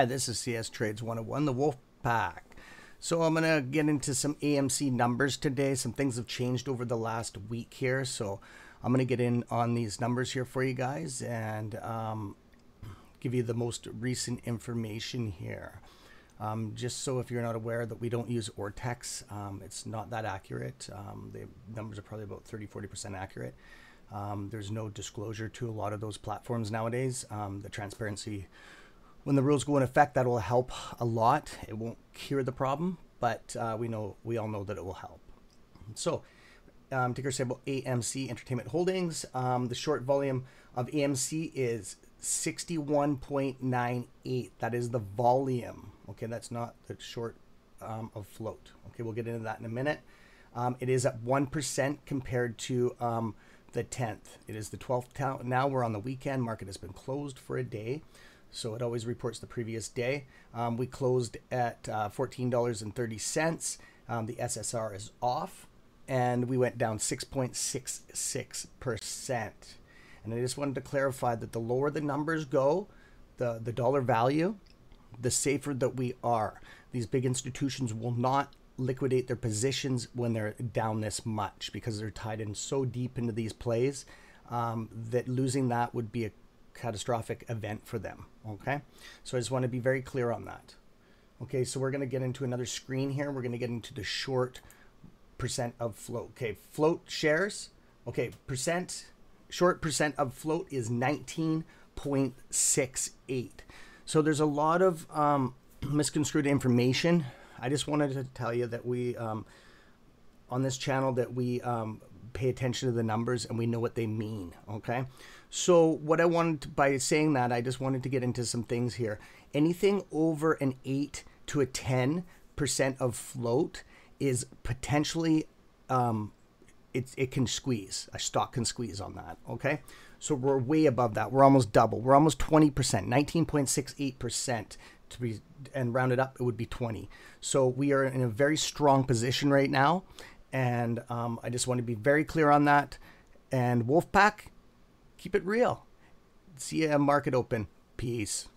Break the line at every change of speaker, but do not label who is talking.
Hi, this is CS Trades 101, the Wolf Pack. So I'm going to get into some AMC numbers today. Some things have changed over the last week here. So I'm going to get in on these numbers here for you guys and um, give you the most recent information here. Um, just so if you're not aware that we don't use Ortex, um, it's not that accurate. Um, the numbers are probably about 30, 40% accurate. Um, there's no disclosure to a lot of those platforms nowadays. Um, the transparency when the rules go in effect, that will help a lot. It won't cure the problem, but uh, we know we all know that it will help. So, um, ticker symbol AMC Entertainment Holdings. Um, the short volume of AMC is 61.98. That is the volume. Okay, that's not the short um, of float. Okay, we'll get into that in a minute. Um, it is at 1% compared to um, the 10th. It is the 12th. Now we're on the weekend. Market has been closed for a day. So it always reports the previous day. Um, we closed at uh, $14.30. Um, the SSR is off and we went down 6.66%. And I just wanted to clarify that the lower the numbers go, the, the dollar value, the safer that we are. These big institutions will not liquidate their positions when they're down this much because they're tied in so deep into these plays um, that losing that would be a catastrophic event for them. Okay, so I just want to be very clear on that. Okay, so we're going to get into another screen here. We're going to get into the short percent of float. Okay, float shares. Okay, percent short percent of float is 19.68. So there's a lot of um, misconstrued information. I just wanted to tell you that we um, on this channel that we um, pay attention to the numbers and we know what they mean. Okay. So what I wanted to, by saying that, I just wanted to get into some things here. Anything over an eight to a 10% of float is potentially, um, it, it can squeeze, a stock can squeeze on that. Okay. So we're way above that. We're almost double. We're almost 20%, 19.68% to be, and rounded up, it would be 20. So we are in a very strong position right now. And um, I just want to be very clear on that. And Wolfpack, keep it real. See you at market open. Peace.